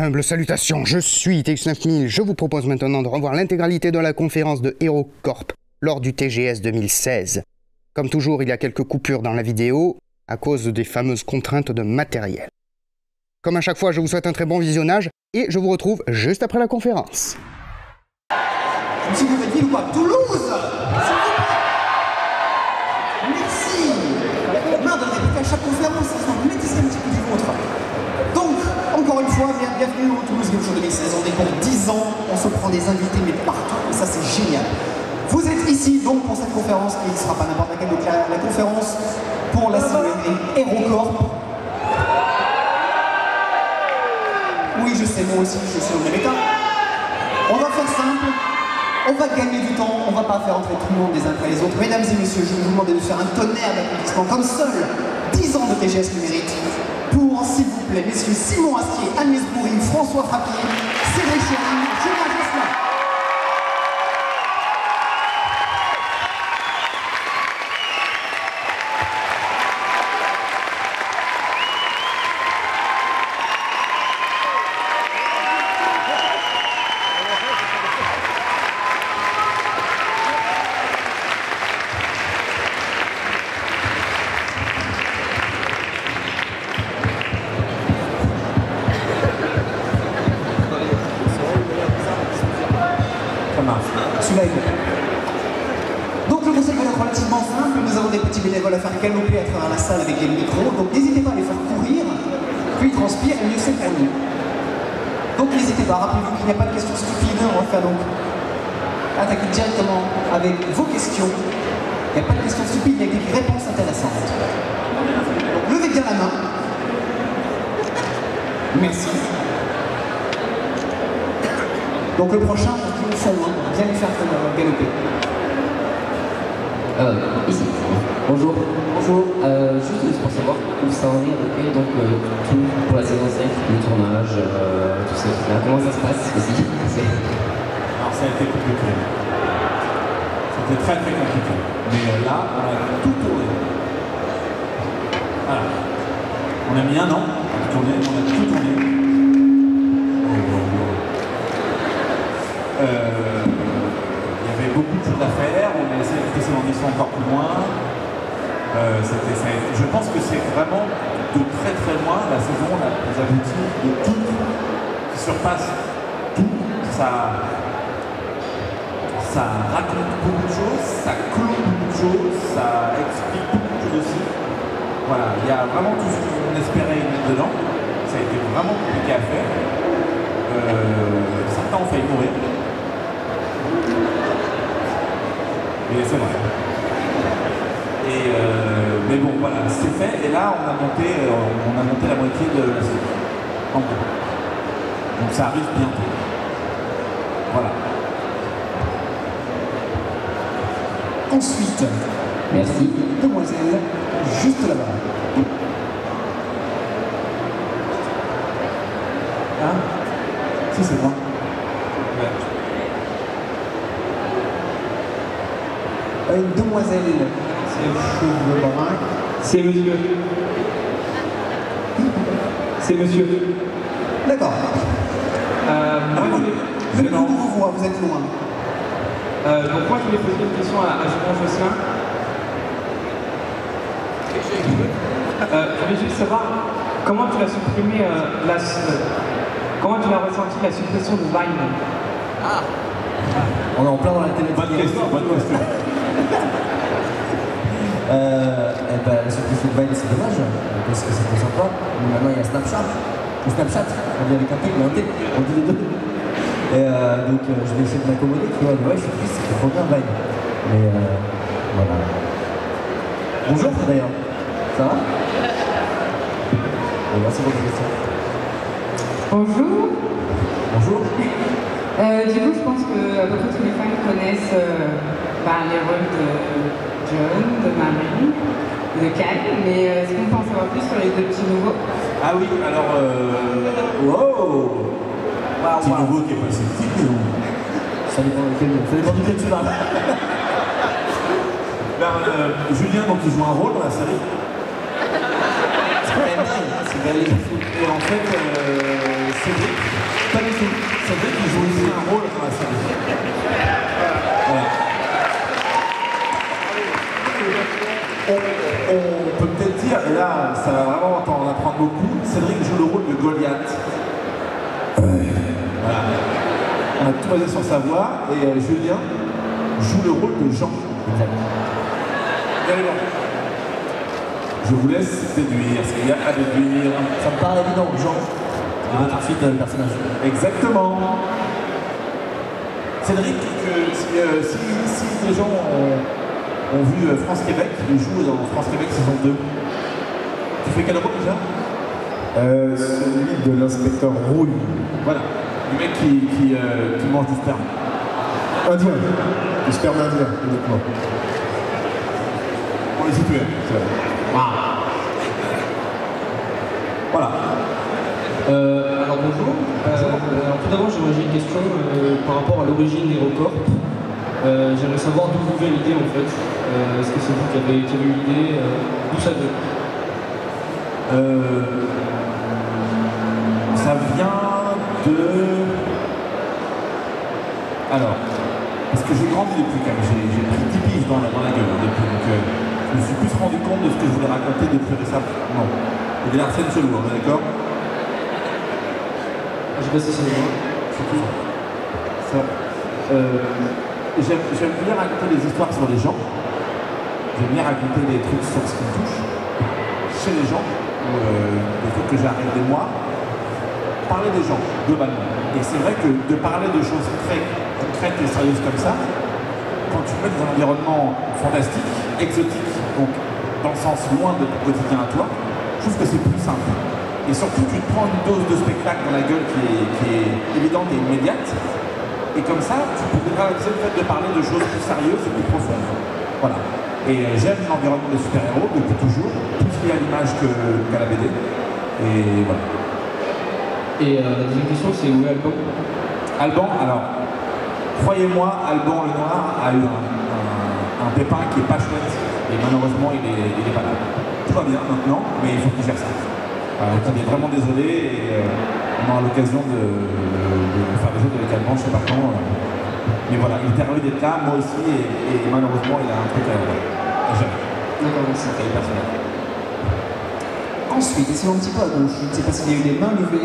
Humble salutation, je suis TX9000. Je vous propose maintenant de revoir l'intégralité de la conférence de HeroCorp lors du TGS 2016. Comme toujours, il y a quelques coupures dans la vidéo à cause des fameuses contraintes de matériel. Comme à chaque fois, je vous souhaite un très bon visionnage et je vous retrouve juste après la conférence. Merci bienvenue au Toulouse Game Show 2016. On est pour 10 ans, on se prend des invités, mais partout, et ça c'est génial. Vous êtes ici donc pour cette conférence, qui ne sera pas n'importe laquelle, donc la, conférence pour la célébrité HeroCorp. Oui, je sais, moi aussi, je suis au état. On va faire simple, on va gagner du temps, on va pas faire entrer tout le monde les uns après les autres. Mesdames et messieurs, je vais vous demander de faire un tonnerre d'applaudissements comme seuls 10 ans de TGS méritent pour, s'il vous plaît, messieurs Simon Astier, Agnès Bourrine, François Frappier, Cédric Chérin, directement avec vos questions. Il n'y a pas de questions stupides, il y a des réponses intéressantes. Donc levez bien la main. Merci. Donc le prochain, dit au fond, hein, bien lui faire euh, galoper. Euh, ici. Bonjour. Bonjour. Euh, juste pour savoir où ça en est près, donc euh, tout pour la saison 5, le tournage, tout ça. Comment ça se passe Alors ça a été compliqué. C'était très très compliqué. Mais euh, là, on a tout tourné. On a mis un an à tourner, on a tout tourné. Euh, Il y avait beaucoup de choses à faire, on a essayé de pousser l'ambition encore plus loin. Euh, je pense que c'est vraiment de très très loin la saison la plus aboutie de tout qui surpasse tout. Ça, ça raconte beaucoup ça clôt beaucoup de choses, ça explique beaucoup de choses aussi. Voilà, il y a vraiment tout ce qu'on espérait dedans. Ça a été vraiment compliqué à faire. Euh, certains ont failli mourir. Mais c'est vrai. Euh, mais bon, voilà, c'est fait. Et là, on a monté, euh, on a monté la moitié de la série. En gros. Donc ça arrive bientôt. Voilà. Ensuite, Merci. demoiselle, juste là-bas. Hein Si, c'est moi. Ouais. Euh, Une demoiselle, c'est cheveux bruns. C'est monsieur. C'est monsieur. D'accord. Euh, voulais- Vous vous êtes loin. Euh, donc moi, je voulais poser une question à, à Julien Josselin. Euh, je voulais juste savoir comment tu as supprimé euh, la... euh, comment tu as ressenti la suppression de Vine? On est en plein dans la télé. Bonne question, bonne question. Euh, eh ben, la suppression de Vine, c'est dommage, parce que c'était sympa. Mais maintenant, il y a Snapchat. Ou Snapchat, on dit avec un T, mais un T, on dit les deux. Et euh, donc, euh, je vais essayer de m'accommoder, tu vois. Ouais, je suis triste, c'est trop bien. Mais euh, voilà. Bonjour, d'ailleurs. Ça va? Bon, Merci pour votre question. Bonjour. Bonjour. Euh, du coup, je pense que à peu près tous les fans connaissent euh, bah, les rôles de John, de Marie, de Kyle, mais euh, est-ce qu'on peut en savoir plus sur les deux petits nouveaux? Ah oui, alors. Euh... Wow Petit nouveau qui est passé. Ça dépend duquel, ça dépend duquel tu vas. Ben, euh, Julien, donc, il joue un rôle dans la série. C'est même dingue. C'est Et en fait, euh, Cédric. Pas du tout. Cédric, il joue aussi un rôle dans la série. Voilà. On, on peut peut-être dire, et là, ça va vraiment en apprendre beaucoup, Cédric joue le rôle de Goliath. Voilà. On a tout basé sur sa voix, et euh, Julien joue le rôle de Jean. Je vous laisse déduire ce qu'il y a à déduire. Ça me paraît évident, Jean. On va tout de suite euh, le personnage. Exactement. Cédric, que si, euh, si, si les gens ont, ont vu euh, France-Québec, il joue dans France-Québec saison 2. Tu fais quel rôle déjà? Euh, celui de l'inspecteur Rouille. Voilà. Le mec qui, qui, euh, qui mange du sperme. Indien. Le sperme indien, uniquement. On les situé. Voilà. Euh, alors bonjour. Euh, alors, tout d'abord, j'aimerais j'ai une question euh, par rapport à l'origine d'Hérocorp. Euh, j'aimerais savoir d'où vous vient l'idée en fait. Euh, Est-ce que c'est vous qui avez, qui avez eu l'idée euh, D'où ça vient? Euh, ça vient de. Alors, parce que j'ai grandi depuis quand même, j'ai j'ai pris 10 piges dans la, dans la gueule hein, depuis, donc euh, je me suis plus rendu compte de ce que je voulais raconter depuis récemment. Non. Il y a des Arsène chelou, on est d'accord Je sais pas si c'est moi. C'est tout. Ça. Euh, J'aime bien raconter des histoires sur les gens. J'aime bien raconter des trucs sur ce qui me touche chez les gens, euh, des trucs que j'ai arrêtés moi. Parler des gens, globalement. Et c'est vrai que de parler de choses très et sérieuses comme ça, quand tu mets dans un environnement fantastique, exotique, donc dans le sens loin de ton quotidien à toi, je trouve que c'est plus simple. Et surtout, tu te prends une dose de spectacle dans la gueule qui est, qui est évidente et immédiate. Et comme ça, tu peux réaliser le fait de parler de choses plus sérieuses et plus profondes. Voilà. Et euh, j'aime l'environnement des super-héros depuis toujours, plus lié à l'image qu'à la BD. Et voilà. Et euh, la deuxième question, c'est où est Alban? Alban, alors, croyez-moi, Alban le Noir a eu un, un- un pépin qui est pas chouette. Et malheureusement, il est, il est pas là. Tout va bien maintenant, mais il faut qu'il gère ça. Donc on est vraiment désolé et euh, on aura l'occasion de, de faire des choses avec Alban, je sais pas quand. euh. mais voilà, il était ravi d'être là, moi aussi, et, et malheureusement, il a un truc à, à gérer. D'accord, merci. Il est personnel. Ensuite, essayons un petit peu à gauche. Je ne sais pas s'il y a eu des mains levées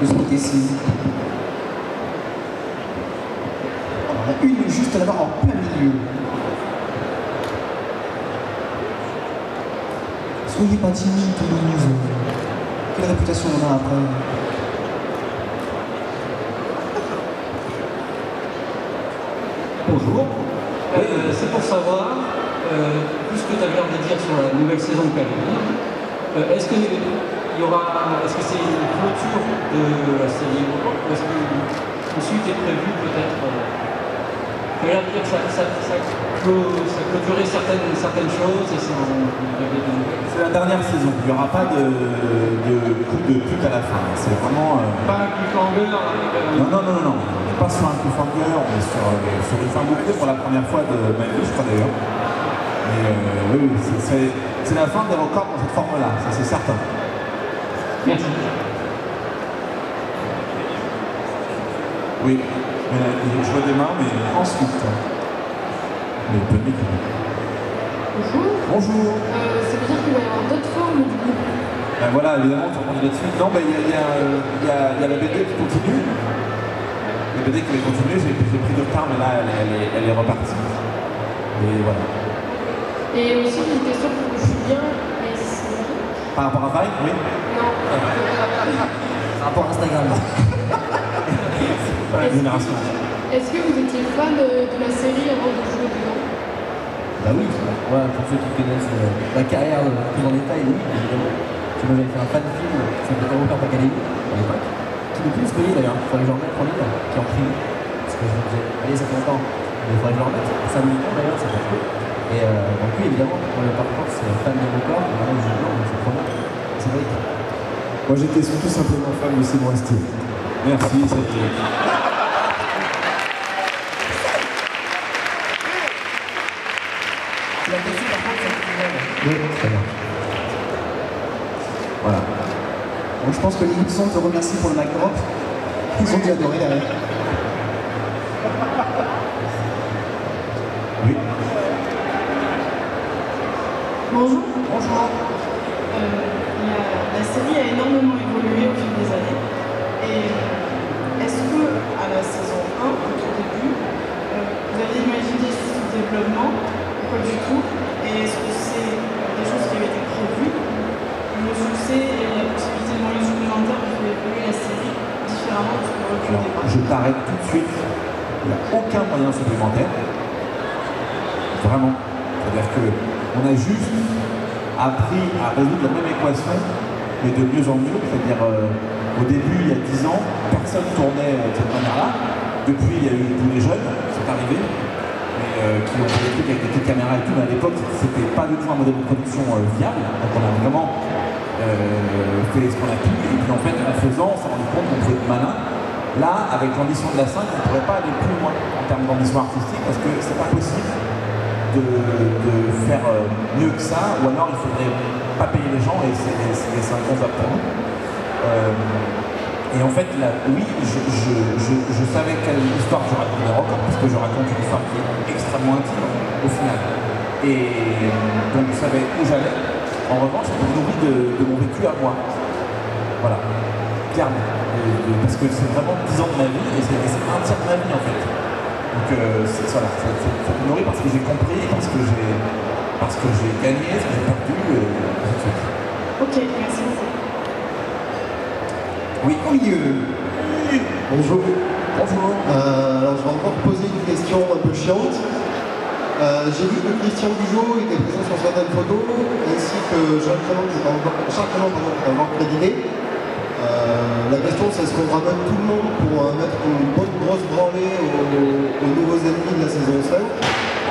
de ce côté-ci. Alors, il y en a là-bas en plein milieu. Soyez pas timide, Toulouse. Quelle réputation on a après Bonjour. Euh, c'est pour savoir, euh, que tu avais l'air de dire sur la nouvelle saison de Calédonie, euh, est-ce que il y aura, est-ce que c'est une clôture de la série? Ou est-ce qu'une suite est prévue peut-être dire ça, ça, ça, clôt- ça clôturait certaines, certaines choses et ça. C'est la dernière saison, il n'y aura pas de, de coup de pute à la fin. C'est vraiment. euh, Pas un cliffhanger euh, Non, non, non, non, non. On n'est pas sur un cliffhanger, on est sur, euh, sur une fin bouclée pour la première fois de ma vie, je crois d'ailleurs. Mais euh, oui, c'est la fin des records dans cette forme-là, ça c'est certain. Merci. Oui, là, je mains, mais ensuite. Mais peu de micro. Bonjour. Bonjour. Euh, ça veut dire qu'il va y avoir d'autres formes du coup. Ben voilà, évidemment, tu reprends là-dessus. Non, ben il y, a- y, y, y la BD qui continue. La BD qui va continuer, j'ai j'ai pris de retard, mais là, elle, elle est, elle est repartie. Et voilà. Et aussi j'ai une question pour Julien. Par rapport à Paris, oui Non. Par rapport à Instagram. Génération. Est-ce que vous étiez fan de, de la série avant de jouer dedans Bah oui, ouais, pour ceux qui connaissent euh, ma carrière euh, plus en détail, oui, évidemment. Je m'avais fait un fan film qui s'appelait Eurocorp Academy à l'époque, qui n'est plus disponible d'ailleurs, il faudrait que je le remette en ligne, qui est en privé. Parce que je me disais, allez, ça fait longtemps, mais il faudrait que je le remette. Ça me dit d'ailleurs, ça fait cool. Et euh, donc oui, évidemment, moi le parcours c'est fan d'Eurocorp, et maintenant je joue, donc c'est trop bien. C'est vrai que Moi j'étais tout simplement fan de Simon Astier. Merci, Cédric. tu l'as cassé par contre, ça me fait mal. Oui, très bien. Voilà. Donc je pense que Nixon te remercient pour le mic drop. Ils ont dû adorer derrière. Oui. Bonjour. Bonjour. Euh, la, la série a énormément évolué au fil des années. Et est-ce que à la saison 1, au tout début, euh, vous avez imaginé ce développement ou pas du tout? Est-ce que c'est des choses qui avaient été prévues Le succès et la possibilité de moyens supplémentaires qui fait évoluer la série différemment départ je t'arrête tout de suite. Il n'y a aucun moyen supplémentaire. Vraiment. C'est-à-dire qu'on a juste appris à résoudre la même équation, mais de mieux en mieux. C'est-à-dire, euh, au début, il y a 10 ans, personne tournait euh, de cette manière-là. Depuis, il y a eu tous les jeunes qui sont arrivés, euh, qui ont fait des trucs avec des petites caméras et tout. Mais à l'époque, c'était pas du tout un modèle de production euh, viable. Donc, on a vraiment euh, fait ce qu'on a pu. Et puis, en fait, en faisant, on s'est rendu compte qu'on pouvait être malin. Là, avec l'ambition de la 5, on ne pourrait pas aller plus loin en termes d'ambition artistique parce que c'est pas possible de, faire mieux que ça, ou alors il faudrait pas payer les gens et c'est inconcevable pour nous. Euh, et en fait, là, oui, je, je- je- savais quelle histoire je racontais encore, parce que je raconte une histoire qui est extrêmement intime au final. Et euh, donc je savais où j'allais. En revanche, je nourris de, de mon vécu à moi. Voilà. Et- et- parce que c'est vraiment 10 ans de ma vie et c'est et un tiers de ma vie en fait. Donc euh, voilà, ça, me nourrit parce que j'ai compris, parce que j'ai gagné, parce que j'ai perdu, et ainsi de suite. Ok, merci beaucoup. Oui, Au milieu. Bonjour. Bonjour. Euh, alors, je vais encore poser une question un peu chiante. Euh, J'ai vu que Christian Bugeaud était présent sur certaines photos, ainsi que Jacques Clément, qui est encore, crédité. Euh, la question, c'est est-ce qu'on ramène tout le monde pour mettre une bonne grosse branlée aux, aux nouveaux ennemis de la saison 5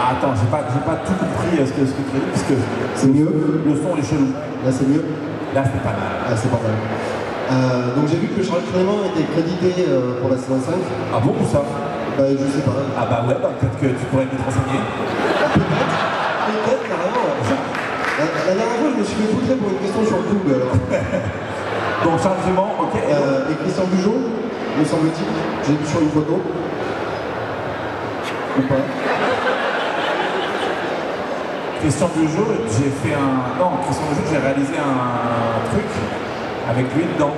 Ah, attends, j'ai pas, pas tout compris ce que, ce que tu as dit, parce que C'est mieux le son est chelou. Là, c'est mieux Là, c'est pas mal. Ah, c'est pas mal. Euh, donc, j'ai vu que Charles Clément était crédité euh, pour la saison 5. Ah bon, ou ça? Bah, je sais pas. Ah bah ouais, bah, peut-être que tu pourrais te renseigner. Peut-être, carrément. ouais. La, la dernière fois, je me suis fait poutrer pour une question sur Google. Alors. Donc, Charles ok. et Euh, et Christian Bugeaud, me semble-t-il, j'ai vu sur une photo. Ou pas du jeu, j'ai fait un. Non, du jeu, j'ai réalisé un truc avec lui dedans.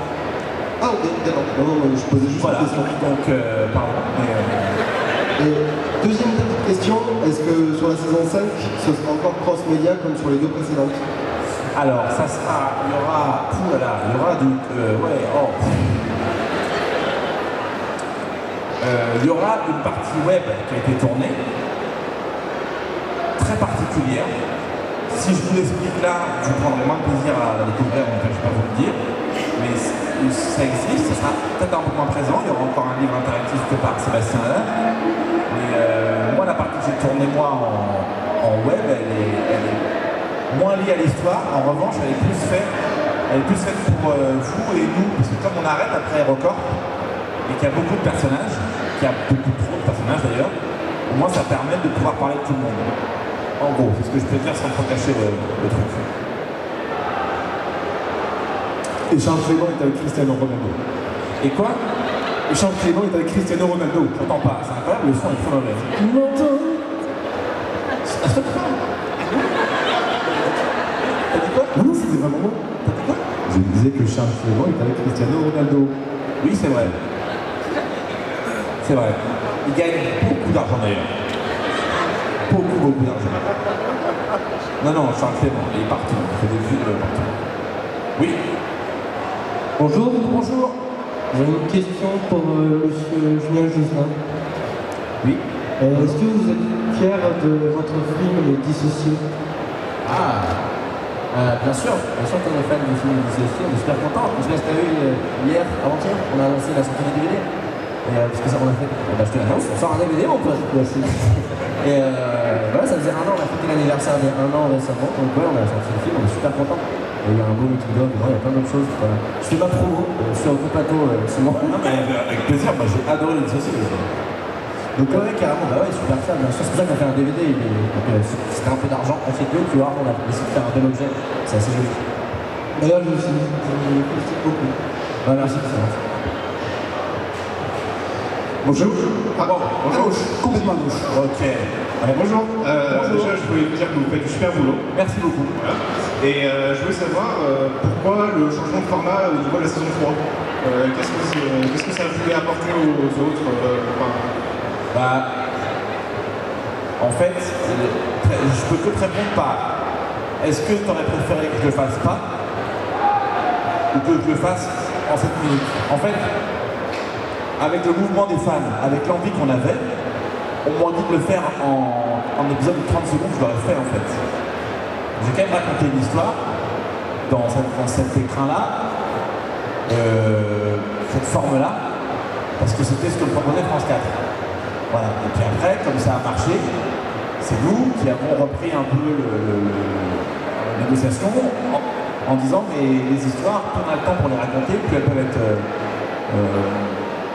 Ah, ok, d'accord. Non, non, je posais juste Voilà, une question. donc, euh, pardon. Mais, euh, Et deuxième petite question, est-ce que sur la saison 5, ce sera encore cross-média comme sur les deux précédentes? Alors, ça sera. Il y aura. Pouh là là, il y aura du. euh, ouais, oh. Il y aura une partie web qui a été tournée, très particulière. Si je vous l'explique là, vous prendrez moins de plaisir à la découvrir, donc je ne vais pas vous le dire. Mais ça existe, ce sera peut-être un peu moins présent. Il y aura encore un livre interactif fait par Sébastien Alain. Mais euh, moi, la partie que j'ai tournée moi en, web, elle est, elle est moins liée à l'histoire. En revanche, elle est plus faite, elle est plus faite pour euh, vous et nous, parce que comme on arrête après Aérocorp, et qu'il y a beaucoup de personnages, qu'il y a beaucoup trop de personnages d'ailleurs, au moins ça permet de pouvoir parler de tout le monde. En gros, c'est ce que je peux dire sans trop cacher le, le truc. Et Charles Clément est avec Cristiano Ronaldo. Et quoi? Et Charles Clément est avec Cristiano Ronaldo. J'entends pas, c'est incroyable, le son est trop mauvais. T'as dit quoi? Non, non, c'était vraiment moi. Je disais que Charles Clément est avec Cristiano Ronaldo. Oui, c'est vrai. C'est vrai. Il gagne beaucoup d'argent d'ailleurs. Beaucoup, beaucoup d'argent. Non, non, Charles Clément, il est partout. Il fait des films partout. Oui. Bonjour. Bonjour. J'ai une question pour euh, monsieur Julien Jousselin. Oui. Euh, Est-ce que vous êtes fier de votre film Les Dissociés? Ah euh, Bien sûr, bien sûr qu'on est fan du film Dissocié, on est super content. Je vu euh, hier, avant-hier, on a annoncé la sortie du DVD. Et, euh, parce que ça, on a fait, ben, je te l'annonce, on sort un DVD mon pote. Merci. Et euh, voilà, ça faisait un an, on a fêté l'anniversaire il y a un an récemment, donc ouais, on a sorti le film, on est super content. Il y a un beau meeting dog, il y a plein d'autres choses. Voilà. Je fais ma promo euh, sur le plateau, euh, Simon. Non, mais euh, avec plaisir, moi j'ai adoré les dissociés. Donc ouais, carrément, bah ouais, super ça, bien sûr. C'est pour ça qu'on a fait un DVD. et- donc, C'était un peu d'argent, on fait deux, tu vois, on a décidé de faire un bel objet. C'est assez joli. D'ailleurs, je me suis je beaucoup. Merci, ça va. Bonjour. Ah bon, bonjour. Complètement à gauche. Ok. Bonjour. Euh, Déjà, je voulais vous dire que vous faites du super boulot. Merci beaucoup. Voilà. Et euh, je voulais savoir euh, pourquoi le changement de format au niveau de la saison 3 Euh, Qu'est-ce que, ça voulait apporter aux autres Bah, en fait, je peux que te répondre par est-ce que tu aurais préféré que je le fasse pas ou que je le fasse en 7 minutes? En fait, avec le mouvement des fans, avec l'envie qu'on avait, on m'a dit de le faire en, en épisode de 30 secondes, je l'aurais fait en fait. J'ai quand même raconté une histoire dans, cet écrin-là, euh, cette forme-là, parce que c'était ce que proposait France 4. Voilà. Et puis après, comme ça a marché, c'est nous qui avons repris un peu le, la négociation en, disant mais les histoires, plus on a le temps pour les raconter, plus elles peuvent être euh, euh,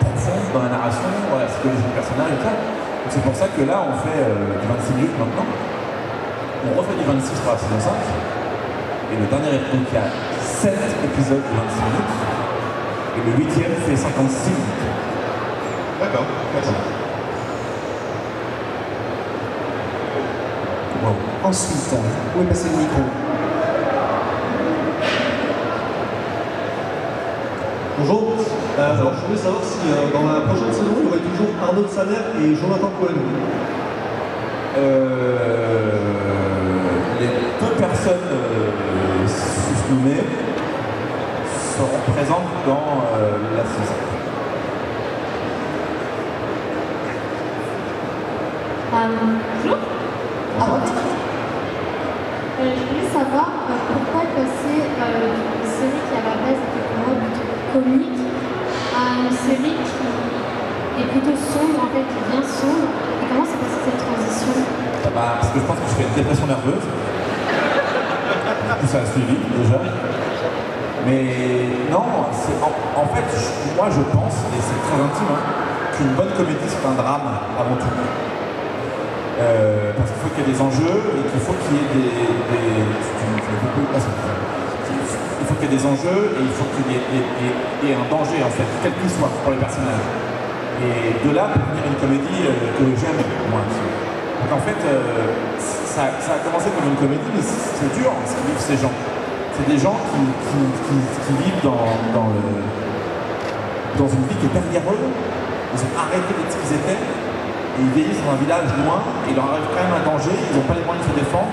profondes dans la narration, voilà, ce que les personnages c'est pour ça que là on fait euh, du 26 minutes maintenant. On refait du 26 pour la saison 5. Et le dernier épisode, il y a 7 épisodes de 26 minutes. Et le huitième fait 56 minutes. D'accord, merci. Ensuite, où est passé le micro Bonjour. Euh, alors, je voulais savoir si euh, dans la prochaine saison, il y aurait toujours Arnaud de Saler et Jonathan Cohen. Euh, les deux personnes euh, sous-nommées seront présentes dans euh, la saison. Euh, bonjour. Droite. Euh, je voulais savoir euh, pourquoi passer euh, d'une série qui à la base était plutôt comique à une série qui est plutôt sombre, en fait, qui devient sombre. Et comment s'est passée cette transition? Ah bah, parce que je pense que je fais une dépression nerveuse. Du coup, ça a suivi déjà. Mais non, c'est- en, en fait, moi je pense, et c'est très intime, hein, qu'une bonne comédie c'est un drame avant tout. Euh, parce qu'il faut qu'il y ait des enjeux et qu'il faut qu'il y ait des. il faut qu'il y ait des enjeux et il faut qu'il y ait, un danger en fait, quel qu'il soit pour les personnages. Et de là peut venir une comédie euh, que j'aime moi. En fait, euh, ça, a commencé comme une comédie, mais c'est dur ce que vivent ces gens. C'est des gens qui, vivent dans, une vie qui est derrière. Ils ont arrêté d'être ce qu'ils étaient. Et ils vieillissent dans un village loin, et il leur arrive quand même un danger, ils n'ont pas les moyens de se défendre.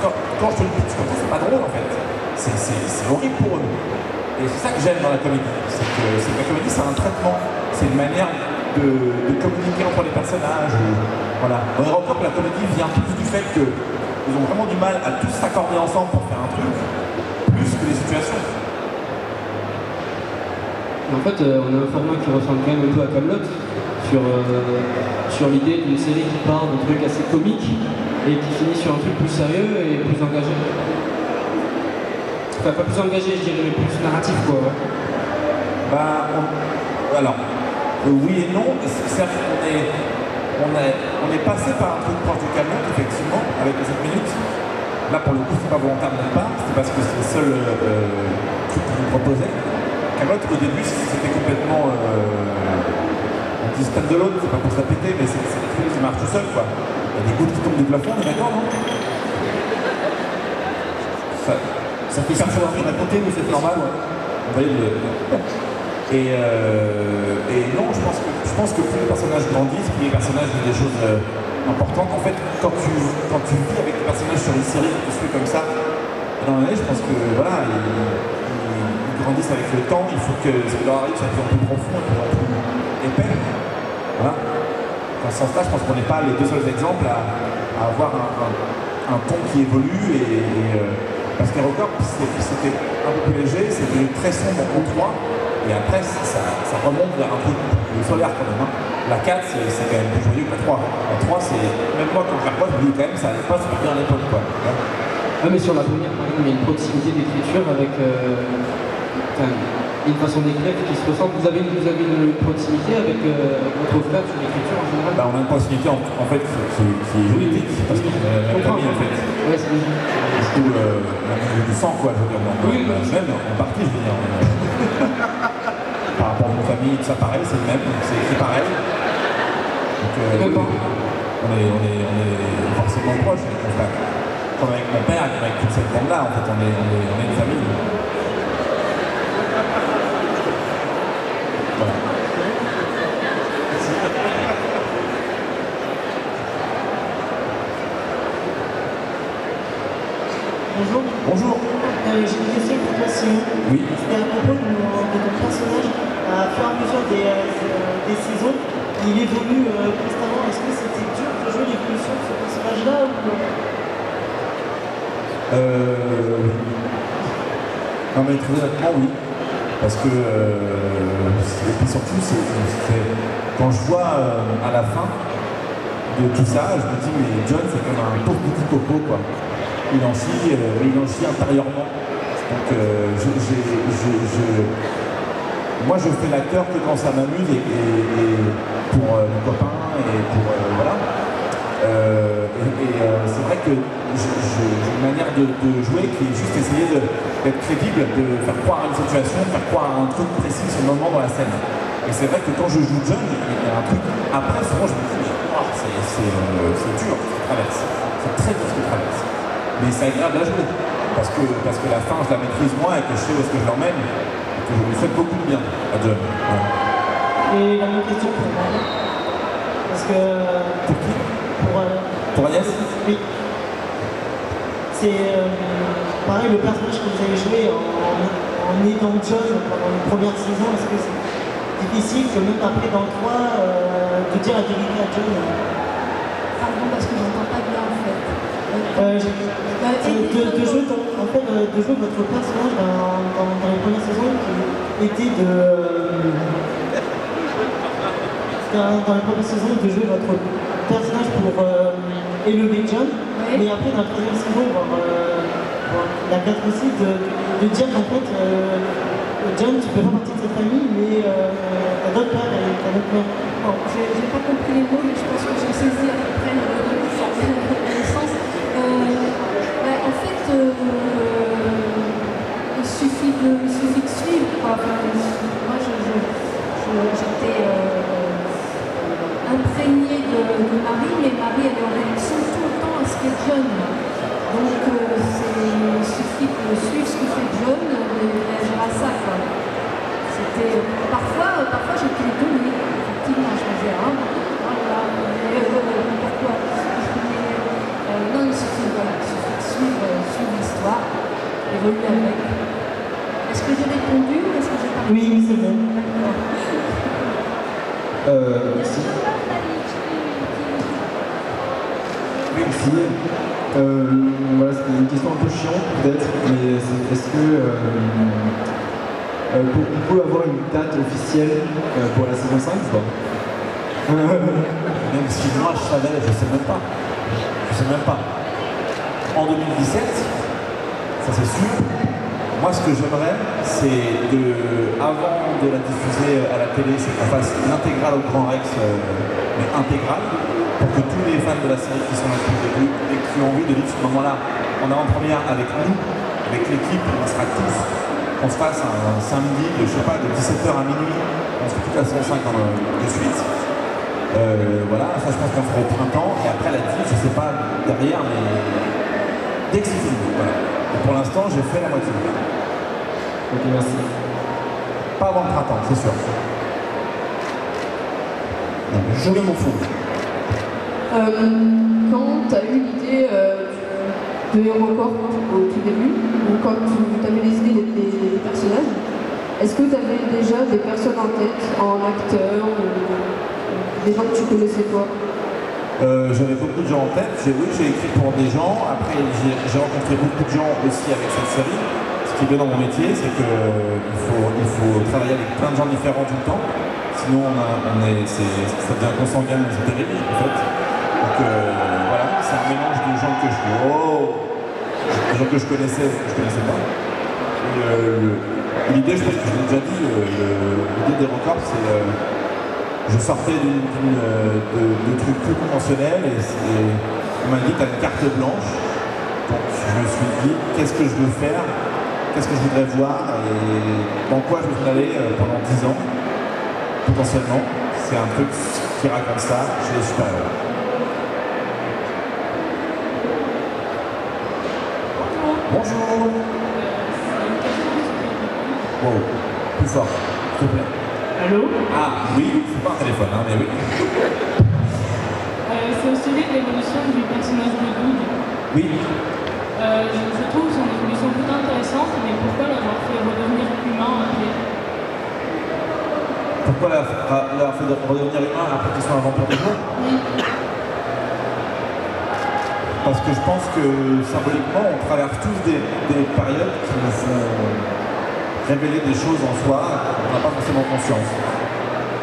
Quand, je te le pitch comme ça, c'est pas drôle en fait. C'est- horrible pour eux. Et c'est ça que j'aime dans la comédie. C'est que, que la comédie, c'est un traitement. C'est une manière de, de communiquer entre les personnages. ou- voilà. Dans Hero Cop, la comédie vient plus du fait qu'ils ont vraiment du mal à tous s'accorder ensemble pour faire un truc, plus que les situations. En fait, euh, on a un format qui ressemble quand même un peu à Camelot sur, euh, sur l'idée d'une série qui part d'un truc assez comique et qui finit sur un truc plus sérieux et plus engagé. Enfin, pas plus engagé, je dirais, mais plus narratif, quoi. ouais. Bah, on- alors, euh, oui et non. Certes, on est, on, est, on est passé par un truc proche du camion, effectivement, avec les 7 minutes. Là, pour le coup, c'est pas volontaire de notre part, c'est parce que c'est le seul euh, truc qu'on nous proposait. Camelot, au début, c'était complètement. Euh, on dit de l'autre, c'est pas pour se répéter, mais c'est des trucs qui marchent tout seul, quoi. Il y a des gouttes qui tombent du plafond, on est d'accord, non? Ça, ça fait six fois qu'on a compté, mais c'est normal. Le... Et, euh, et non, je pense, que, je pense que plus les personnages grandissent, plus les personnages vivent des choses euh, importantes. En fait, quand tu, quand tu vis avec des personnages sur une série qui se fait comme ça, dans l'année, je pense que voilà, ils, grandissent avec le temps. Il faut que ce qui leur arrive soit de plus profond, de plus épais. Voilà. Dans ce sens-là, je pense qu'on n'est pas les deux seuls exemples à, avoir un, un- un ton qui évolue et, et, euh, parce qu'Aerocorp, c'était c'était un peu léger, c'était très sombre en 3, et après, ça, remonte vers un truc plus solaire quand même. hein. La 4, c'est quand même plus joyeux que la 3. La 3, c'est. Même moi, quand je la vois, je me dis quand même, ça n'allait pas super bien à l'époque, quoi. Ah, mais sur la première, par exemple, il y a une proximité d'écriture avec. euh, une façon d'écrire qui se ressemble. Vous avez, vous avez une proximité avec euh, votre frère sur l'écriture en général? Bah, on a une proximité en, en fait qui, qui- est juridique, parce qu'on est la famille en fait. Ouais, c'est logique. Du coup, euh, du sang quoi, je veux dire, dans- Oui, dans- même en partie, je veux dire. Nos familles, tout ça pareil, c'est le même, c'est pareil. Donc, euh, on, est, on, est, on est forcément proches avec mon frère. Comme avec mon père, comme avec toute cette bande-là, en fait, on est, on est, on est une famille. Voilà. Bonjour. Bonjour. Euh, J'ai une question pour toi, Simon. Oui. C'était à propos de, de ton personnage. Fur et à mesure des, euh, des saisons, il évolue euh, constamment. Est-ce que c'était dur de jouer l'évolution de ce personnage-là ou... Euh... Non mais très honnêtement oui. Parce que euh, et puis surtout c'est, quand je vois à la fin de tout ça, je me dis mais John c'est comme un pauvre petit coco quoi. Il en chie, il en chie intérieurement. Donc je- moi je fais l'acteur que quand ça m'amuse et, pour euh, mon copain et pour euh, voilà. Euh, et euh, c'est vrai que j'ai une manière de, jouer qui est juste essayer d'être crédible, de faire croire à une situation, de faire croire à un truc précis sur le moment dans la scène. Et c'est vrai que quand je joue John, il y a un truc. Après, souvent, je me dis, oh, c'est, dur traverse. C'est très dur ce traverse. Mais c'est agréable à jouer. Parce que, parce que la fin, je la maîtrise moi et que je sais où est-ce que je l'emmène. Que je lui souhaite beaucoup de bien à John. Voilà. Et la même question pour moi. Parce que... Pour qui? Pour, euh, Pour Agnès? Oui. C'est euh, pareil, le personnage que vous avez joué en, en aidant John pendant les premières saisons, est-ce que c'est difficile que même après dans le 3, euh, de dire la vérité à John Pardon, parce que j'entends pas bien en fait. Euh, j'ai- de, de- de jouer en fait, euh, de jouer votre personnage dans, dans- dans les premières saisons qui était de. euh, dans, dans les premières saisons, de jouer votre personnage pour euh, élever John, mais après dans la troisième saison, euh, la 4 aussi, de, de dire qu'en fait, euh, John, tu peux pas partie de cette famille, mais euh, t'as d'autres pères et t'as d'autres mères. Bon, j'ai pas compris les mots, mais je pense que j'ai saisi à peu près il, suffit de, il suivre. moi, j'étais euh, imprégnée de, Marie, mais Marie, elle est en réaction tout le temps à ce qu'est John. Donc, euh, il suffit de suivre ce que fait John, de réagir à ça. quoi. Parfois, parfois j'étais étonnée. Effectivement, je me disais ah, oh là là, mais, euh, euh, pourquoi Mais, euh, Non, il suffit, voilà, il suffit de suivre, euh, suivre l'histoire, avec. Est-ce que j'ai répondu ou est-ce que j'ai pas Oui, c'est bon. D'accord. Euh, merci. Merci. Euh, voilà, c'était une question un peu chiante peut-être, mais c'est- est-ce que euh, euh, pour- on peut avoir une date officielle euh, pour la saison 5 ou pas? Même si moi je savais, je sais même pas. Je sais même pas. En 2017, ça c'est sûr. Moi ce que j'aimerais, c'est de, avant de la diffuser à la télé, c'est qu'on fasse une intégrale au Grand Rex, euh, mais intégrale, pour que tous les fans de la série qui sont là depuis et qui ont envie de vivre ce moment-là en avant-première avec nous, avec l'équipe, on sera tous, qu'on se fasse un, samedi de, je sais pas, de 17h à minuit, on se fait toute la saison 5 en, de suite. Euh, voilà, ça je pense qu'on fera au printemps et après la diff, je sais pas derrière, mais dès que c'est fini. Voilà. Et pour l'instant, j'ai fait la moitié. Ok, merci. Pas avant le printemps, c'est sûr. Je vais m'en fous. Euh, quand tu as eu l'idée euh, de HeroCorp au tout début, ou quand tu avais les idées des, des- des personnages, est-ce que tu avais déjà des personnes en tête, en acteur, ou, ou des gens que tu connaissais toi Euh, J'avais beaucoup de gens en tête. J'ai, oui, j'ai écrit pour des gens. Après, j'ai, rencontré beaucoup de gens aussi avec cette série. Ce qui est bien dans mon métier, c'est qu'il faut, il faut travailler avec plein de gens différents tout le temps. Sinon, on, a- on est, ça devient consanguin, c'est terrible en fait. Donc euh, voilà, c'est un mélange de gens que je oh, des gens que je connaissais, que je connaissais pas. Euh, l'idée, je pense que je l'ai déjà dit, l'idée d'Hérocorp, c'est. Je sortais euh, de, trucs plus conventionnels et, on m'a dit, tu as une carte blanche. Donc je me suis dit, qu'est-ce que je veux faire? Qu'est-ce que je voudrais voir? Et dans quoi je veux aller euh, pendant 10 ans? Potentiellement. C'est un truc qui raconte ça chez les super-héros. Bonjour Wow, plus fort, s'il te plaît. Allô Ah oui, c'est pas un téléphone, hein, mais oui. Euh, C'est au sujet de l'évolution du personnage de Doug. Oui, Euh, je, je trouve son évolution plutôt intéressante, mais pourquoi l'avoir fait redevenir humain après pourquoi leur, leur fait redevenir humain après qu'ils soient un vampire de jour Parce que je pense que symboliquement, on traverse tous des, des périodes qui nous font révéler des choses en soi dont on n'a pas forcément conscience.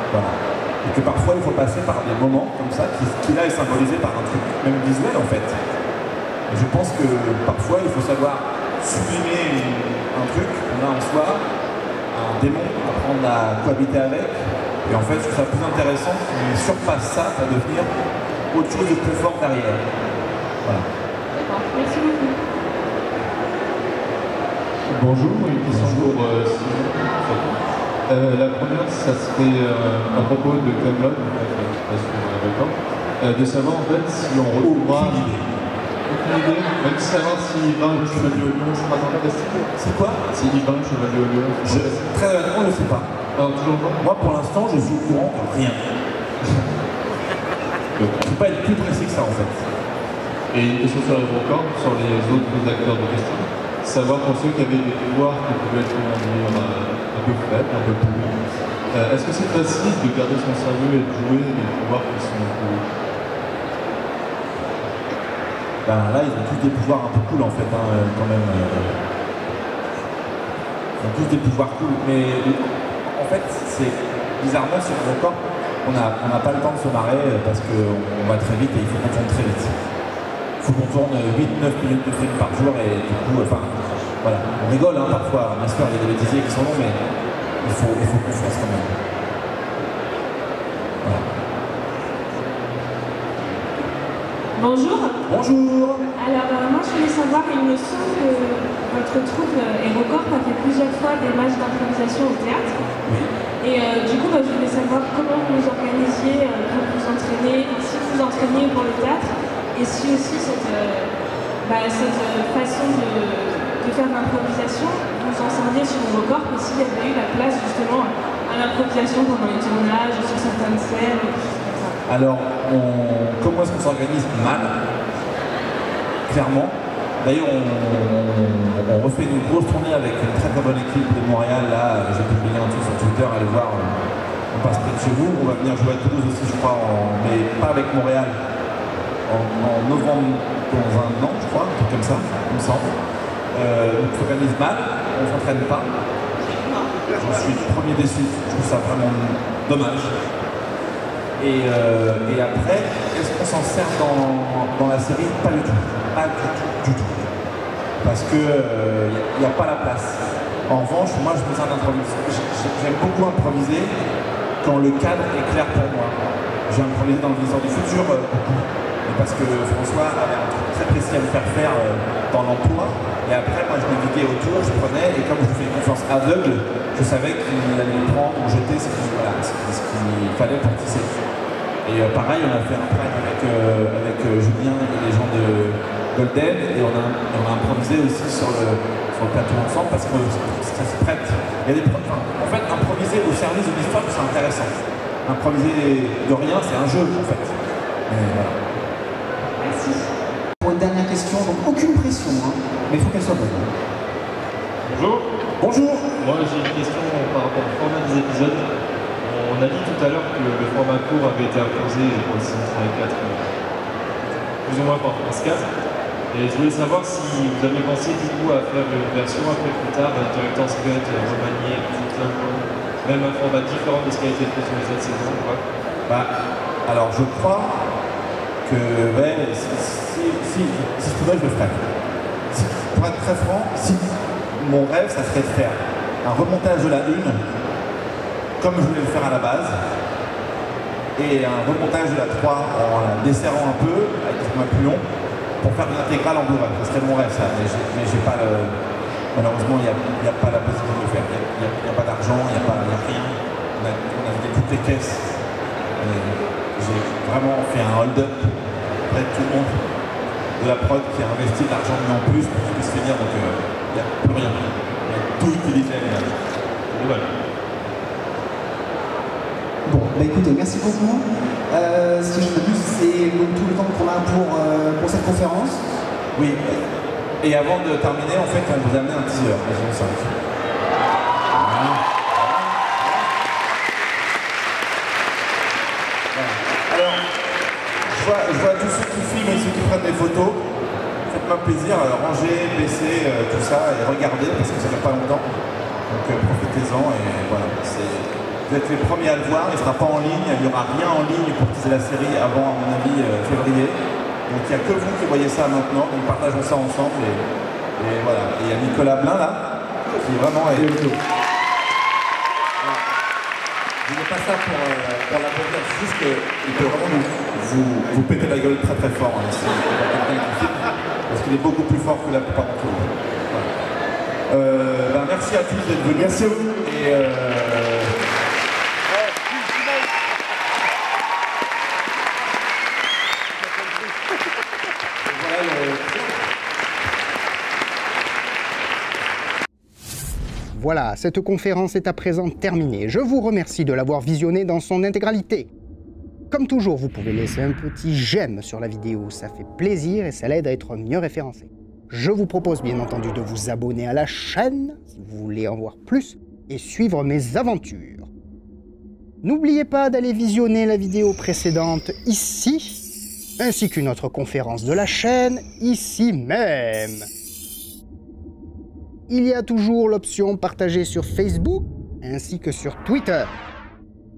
Et que parfois, il faut passer par des moments comme ça, qui, là est symbolisé par un truc même visuel en fait. Je pense que parfois, il faut savoir sublimer un truc qu'on a en soi, un démon, apprendre à cohabiter avec. Et en fait, je trouve ça plus intéressant qu'il surpasse ça à devenir autre chose de plus fort derrière. D'accord, merci beaucoup. Bonjour, une question pour euh, Simon. Euh, la première, ça serait euh, à propos de Camelot, fait, euh, pas de savoir en fait si on retrouvera. Aucune idée. Même savoir si Yvain le chevalier au lion sera dans le festival. C'est quoi? Si Yvain le chevalier au lion. Je, très honnêtement, je ne sais pas. Alors, toujours pas Moi, pour l'instant, je suis au courant de rien. Je ne peux pas être plus précis que ça, en fait. Et une question sur les records, sur les autres acteurs de casting. Savoir pour ceux qui avaient des pouvoirs qui pouvaient être euh, un peu faibles, un peu pourris. Euh, Est-ce que c'est facile de garder son cerveau et de jouer des pouvoirs qui sont pourris Ben, là, ils ont tous des pouvoirs un peu cool, en fait, hein, euh, quand même. Ils ont tous des pouvoirs cool. Mais en fait, c'est bizarrement sur le record, on n'a pas le temps de se marrer parce qu'on on va très vite et il faut qu'on tourne très vite. Il faut qu'on tourne 8-9 minutes de film par jour et du coup, enfin, voilà. On rigole hein, parfois, bien sûr, il y a des bêtisiers qui sont longs, mais il faut, il faut qu'on fasse quand même. Voilà. Bonjour. Bonjour. Alors, euh, moi, je voulais savoir, il me semble que votre troupe euh, Hérocorp a fait plusieurs fois des matchs d'improvisation au théâtre. Et euh, du coup, bah, je voulais savoir comment vous vous organisiez euh, pour vous entraîner, si vous vous entraîniez pour le théâtre, et si aussi cette, euh, bah, euh, façon de, de faire l'improvisation, vous enseigniez sur Hérocorp, et s'il y avait eu la place justement à l'improvisation pendant les tournages, sur certaines scènes. Alors, comment est-ce qu'on s'organise mal Clairement? D'ailleurs, on, refait une grosse tournée avec une très très bonne équipe de Montréal. Là, j'ai publié un truc sur Twitter, allez voir. euh, On passe près de chez vous. On va venir jouer à Toulouse aussi, je crois, en- mais pas avec Montréal. En, novembre dans un an, je crois, un truc comme ça, il me semble. Euh, on s'organise mal, on s'entraîne pas. J'en suis premier déçu. Je trouve ça vraiment dommage. Et, euh, et après, est-ce qu'on s'en sert dans, dans la série? Pas du tout. Pas du tout, du tout. Parce que il n'y a, pas la place. En revanche, moi, je besoin d'improviser. J'aime beaucoup improviser quand le cadre est clair pour moi. J'ai improvisé dans le viseur du futur euh, beaucoup. Parce que François avait un truc très précis à me faire faire euh, dans l'emploi. Et après, moi, je naviguais autour, je prenais, et comme je lui fais une confiance aveugle, je savais qu'il allait prendre ou jeter ce qu'il voilà, fallait pour tisser. Et euh, pareil, on a fait un prêt avec, euh, avec Julien et les gens de Golden, et on a, improvisé aussi sur le, sur le plateau ensemble parce que ça se prête. Il y a des enfin, en fait, improviser au service d'une histoire, c'est intéressant. Improviser de rien, c'est un jeu en fait. Voilà. Merci. Pour une dernière question, donc aucune pression, hein, mais il faut qu'elle soit bonne. Bonjour. Bonjour. Moi j'ai une question par rapport au format des épisodes. On a dit tout à l'heure que le format court avait été imposé pour le Ciné 4 plus ou moins par France 4. Et je voulais savoir si vous avez pensé du coup à faire une version après plus tard, un cut euh, remanié, même un format différent de ce qui a été fait sur les autres saisons. Quoi. Bah, alors je crois que ouais, si, si, si, si je pouvais, je le ferais. Pour être très franc, si mon rêve, ça serait de faire un remontage de la une, comme je voulais le faire à la base, et un remontage de la 3 en la desserrant un peu, avec un plus long, pour faire une intégrale en Blu-ray. Ce serait mon rêve ça, mais j'ai pas le... Malheureusement, il n'y a, pas la possibilité de le faire. Il n'y a, pas d'argent, il n'y a, pas, rien. On a, on a vidé toutes les caisses. J'ai vraiment fait un hold-up près de tout le monde de la prod qui a investi de l'argent en plus pour qu'il puisse finir. Donc euh, il n'y a plus rien. Il y a tout utilisé. Voilà. Bon, bah écoutez, merci beaucoup. Euh, ce que je plus, c'est tout le temps qu'on a pour, euh, pour cette conférence. Oui. Et avant de terminer, en fait, on vous a amené un teaser, 5. Prennent des photos. Faites-moi plaisir, euh, rangez, baissez, euh, tout ça et regardez parce que ça fait pas longtemps. Donc euh, profitez-en et voilà. Vous êtes les premiers à le voir, il ne sera pas en ligne, il n'y aura rien en ligne pour teaser la série avant, à mon avis, février. Donc il n'y a que vous qui voyez ça maintenant, donc partageons ça ensemble. Et, et voilà. Et il y a Nicolas Blin là, qui vraiment est. Je pas ça pour, euh, pour c'est juste qu'il peut vraiment vous, vous, péter la gueule très très fort. Hein, parce qu'il est beaucoup plus fort que la plupart d'entre vous. Euh, ben, merci à tous d'être venus. Merci à vous. Et, euh, Voilà, cette conférence est à présent terminée. Je vous remercie de l'avoir visionnée dans son intégralité. Comme toujours, vous pouvez laisser un petit j'aime sur la vidéo, ça fait plaisir et ça l'aide à être mieux référencé. Je vous propose bien entendu de vous abonner à la chaîne si vous voulez en voir plus et suivre mes aventures. N'oubliez pas d'aller visionner la vidéo précédente ici, ainsi qu'une autre conférence de la chaîne ici même il y a toujours l'option partagée sur Facebook ainsi que sur Twitter.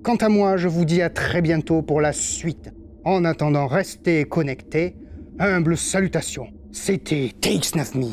Quant à moi, je vous dis à très bientôt pour la suite. En attendant, restez connectés. Humble salutation. C'était TX9000.